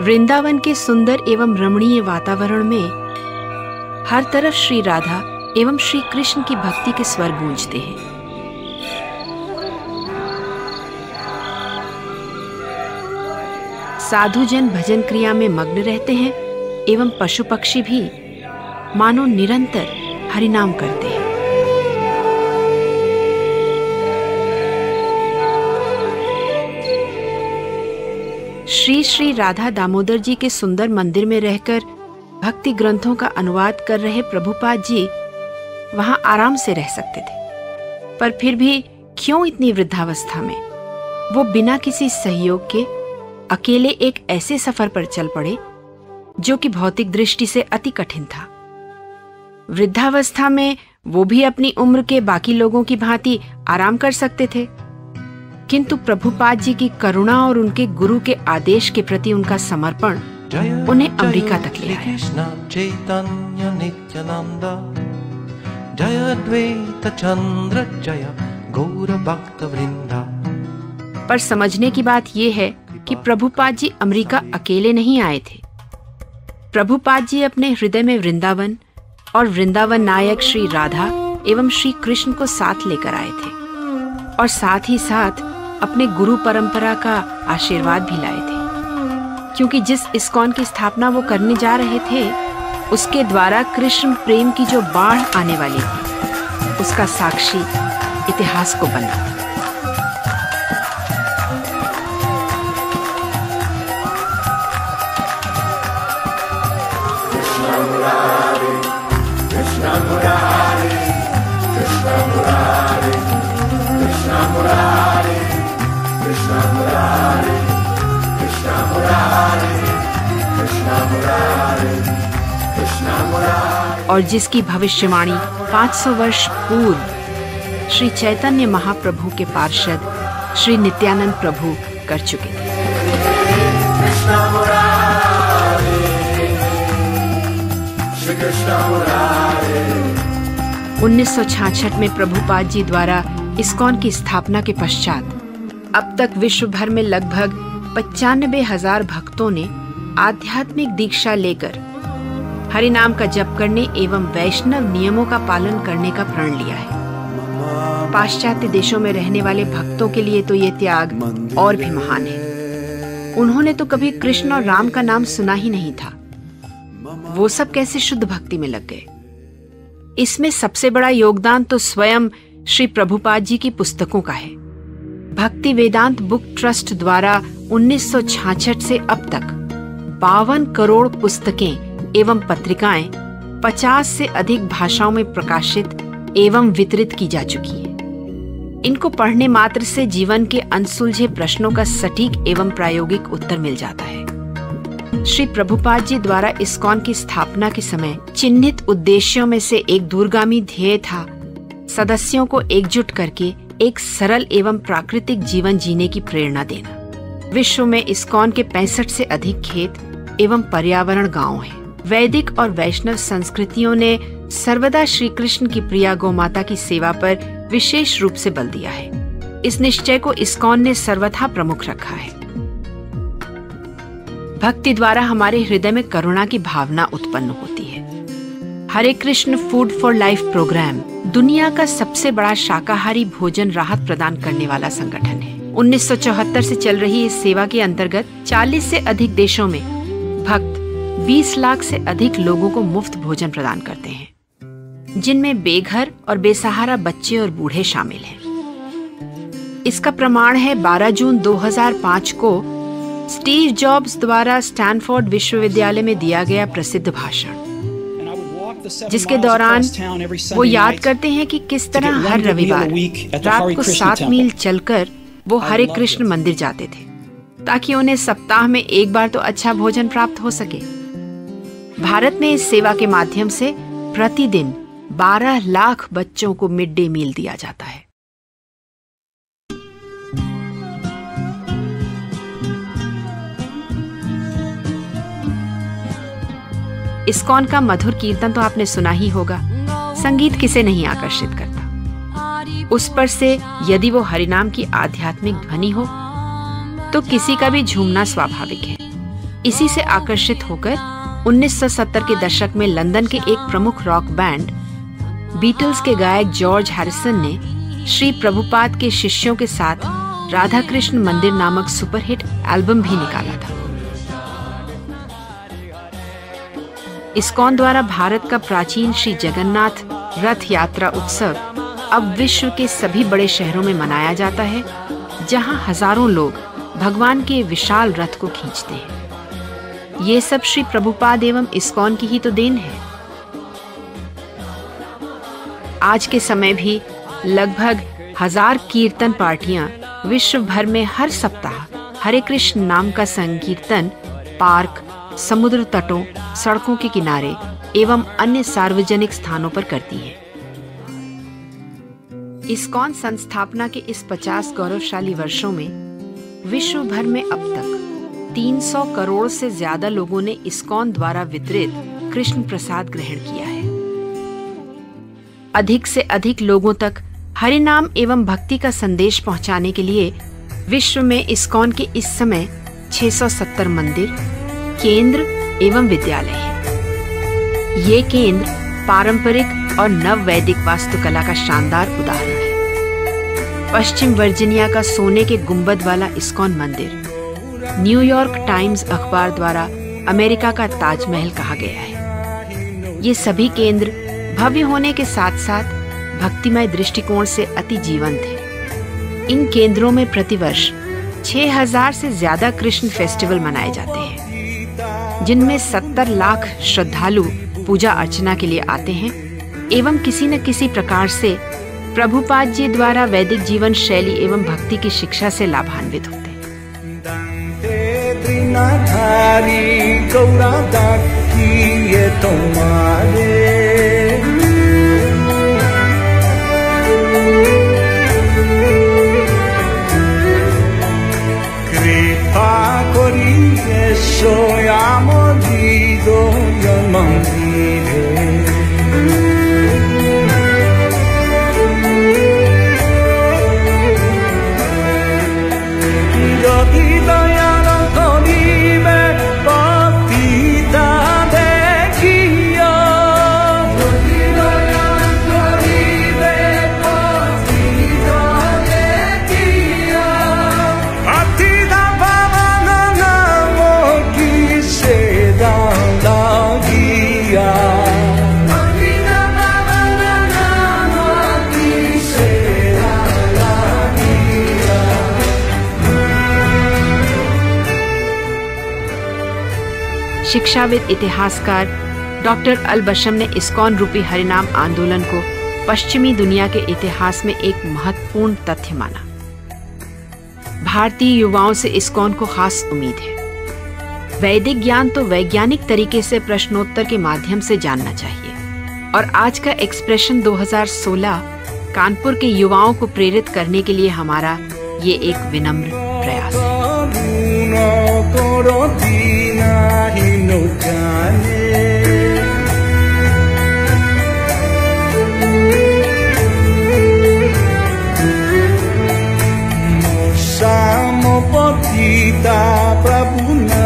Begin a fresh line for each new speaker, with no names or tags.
वृंदावन के सुंदर एवं रमणीय वातावरण में हर तरफ़ श्री राधा एवं श्री कृष्ण की भक्ति के स्वर गूंजते हैं। साधु जन भजन क्रिया में मग्न रहते हैं एवं पशु पक्षी भी मानो निरंतर हरिनाम करते हैं। श्री श्री राधा दामोदर जी के सुंदर मंदिर में रहकर भक्ति ग्रंथों का अनुवाद कर रहे प्रभुपाद जी वहाँ आराम से रह सकते थे। पर फिर भी क्यों इतनी वृद्धावस्था में? वो बिना किसी सहयोग के अकेले एक ऐसे सफ़र पर चल पड़े जो कि भौतिक दृष्टि से अति कठिन था। वृद्धावस्था में वो भी अपनी उम्र के बाकी लोगों की भांति आराम कर सकते थे। किंतु प्रभुपाद जी की करुणा और उनके गुरु के आदेश के प्रति उनका समर्पण उन्हें अमेरिका तक ले आया। पर समझने की बात यह है कि प्रभुपाद जी अमेरिका अकेले नहीं आए थे। प्रभुपाद जी अपने हृदय में वृंदावन और वृंदावन नायक श्री राधा एवं श्री कृष्ण को साथ लेकर आए थे और साथ ही साथ अपने गुरु परंपरा का आशीर्वाद भी लाए थे। क्योंकि जिस इस्कॉन की स्थापना वो करने जा रहे थे, उसके द्वारा कृष्ण प्रेम की जो बाढ़ आने वाली थी, उसका साक्षी इतिहास को बना। और जिसकी भविष्यवाणी 500 वर्ष पूर्व श्री चैतन्य महाप्रभु के पार्षद श्री नित्यानंद प्रभु कर चुके थे। उन्नीस में प्रभुपाद जी द्वारा इस्कॉन की स्थापना के पश्चात, अब तक विश्व भर में लगभग पचानबे हज़ार भक्तों ने आध्यात्मिक दीक्षा लेकर हरि नाम का जप करने एवं वैष्णव नियमों का पालन करने का प्रण लिया है। पाश्चात्य देशों में रहने वाले भक्तों के लिए तो ये त्याग और भी महान है। उन्होंने तो कभी कृष्ण और राम का नाम सुना ही नहीं था। वो सब कैसे शुद्ध भक्ति में लग गए? इसमें सबसे बड़ा योगदान तो स्वयं श्री प्रभुपाद जी की पुस्तकों का है। भक्ति वेदांत बुक ट्रस्ट द्वारा 1966 से अब तक बावन करोड़ पुस्तकें एवं पत्रिकाएँ 50 से अधिक भाषाओं में प्रकाशित एवं वितरित की जा चुकी है। इनको पढ़ने मात्र से जीवन के अनसुलझे प्रश्नों का सटीक एवं प्रायोगिक उत्तर मिल जाता है। श्री प्रभुपाद जी द्वारा इस्कॉन की स्थापना के समय चिन्हित उद्देश्यों में से एक दूरगामी ध्येय था। सदस्यों को एकजुट करके एक सरल एवं प्राकृतिक जीवन जीने की प्रेरणा देना। विश्व में इस्कॉन के पैंसठ से अधिक खेत एवं पर्यावरण गाँव हैं। वैदिक और वैष्णव संस्कृतियों ने सर्वदा श्री कृष्ण की प्रिया गौ माता की सेवा पर विशेष रूप से बल दिया है। इस निश्चय को इस्कॉन ने सर्वथा प्रमुख रखा है। भक्ति द्वारा हमारे हृदय में करुणा की भावना उत्पन्न होती है। Hare Krishna food for life program दुनिया का सबसे बड़ा शाकाहारी भोजन राहत प्रदान करने वाला संगठन है। 1974 से चल रही इस सेवा के अंतर्गत 40 से अधिक देशों में भक्त 20 लाख से अधिक लोगों को मुफ़्त भोजन प्रदान करते हैं, जिनमें बेघर और बेसहारा बच्चे और बूढ़े शामिल हैं। इसका प्रमाण है 12 जून 2005 को स्टीव जॉब्स द्वारा स्टैनफोर्ड विश्वविद्यालय में दिया गया प्रसिद्ध भाषण। जिसके दौरान वो याद करते हैं कि किस तरह हर रविवार रात को सात मील चलकर वो हरे कृष्ण मंदिर जाते थे ताकि उन्हें सप्ताह में एक बार तो अच्छा भोजन प्राप्त हो सके। भारत में इस सेवा के माध्यम से प्रतिदिन 12 लाख बच्चों को मिड डे मील दिया जाता है। इस्कॉन का मधुर कीर्तन तो आपने सुना ही होगा। संगीत किसे नहीं आकर्षित करता? उस पर से यदि वो हरिनाम की आध्यात्मिक ध्वनि हो तो किसी का भी झूमना स्वाभाविक है। इसी से आकर्षित होकर 1970 के दशक में लंदन के एक प्रमुख रॉक बैंड, बीटल्स के गायक जॉर्ज हैरिसन ने श्री प्रभुपाद के शिष्यों के साथ राधा कृष्ण मंदिर नामक सुपरहिट एल्बम भी निकाला था। इस्कॉन द्वारा भारत का प्राचीन श्री जगन्नाथ रथ यात्रा उत्सव अब विश्व के सभी बड़े शहरों में मनाया जाता है, जहाँ हज़ारों लोग भगवान के विशाल रथ को खींचते हैं। ये सब श्री प्रभुपाद एवं इस्कॉन की ही तो देन है। आज के समय भी लगभग हज़ार कीर्तन पार्टियाँ विश्व भर में हर सप्ताह हरे कृष्ण नाम का संकीर्तन पार्क समुद्र तटों, सड़कों के किनारे एवं अन्य सार्वजनिक स्थानों पर करती है। इस्कॉन संस्थापना के इस 50 गौरवशाली वर्षों में विश्व भर में अब तक 300 करोड़ से ज़्यादा लोगों ने इस्कॉन द्वारा वितरित कृष्ण प्रसाद ग्रहण किया है। अधिक से अधिक लोगों तक हरि नाम एवं भक्ति का संदेश पहुँचाने के लिए विश्व में इस्कॉन के इस समय 670 मंदिर केंद्र एवं विद्यालय है। ये केंद्र पारंपरिक और नव वैदिक वास्तुकला का शानदार उदाहरण है। पश्चिम वर्जीनिया का सोने के गुंबद वाला इस्कॉन मंदिर न्यूयॉर्क टाइम्स अखबार द्वारा अमेरिका का ताजमहल कहा गया है। ये सभी केंद्र भव्य होने के साथ साथ भक्तिमय दृष्टिकोण से अति जीवंत है। इन केंद्रों में प्रतिवर्ष 6000 से ज़्यादा कृष्ण फेस्टिवल मनाए जाते हैं। जिनमें 70 लाख श्रद्धालु पूजा अर्चना के लिए आते हैं, एवं किसी न किसी प्रकार से प्रभुपाद जी द्वारा वैदिक जीवन शैली एवं भक्ति की शिक्षा से लाभान्वित होते
हैं। que soy amolido y.
शिक्षाविद, इतिहासकार डॉक्टर अल बशम ने इस्कॉन रूपी हरिनाम आंदोलन को पश्चिमी दुनिया के इतिहास में एक महत्वपूर्ण तथ्य माना। भारतीय युवाओं से इस्कॉन को खास उम्मीद है। वैदिक ज्ञान तो वैज्ञानिक तरीके से प्रश्नोत्तर के माध्यम से जानना चाहिए। और आज का एक्सप्रेशन 2016 कानपुर के युवाओं को प्रेरित करने के लिए हमारा ये एक विनम्र प्रयास है।
καλέ Μόσα μου τα πραβούνα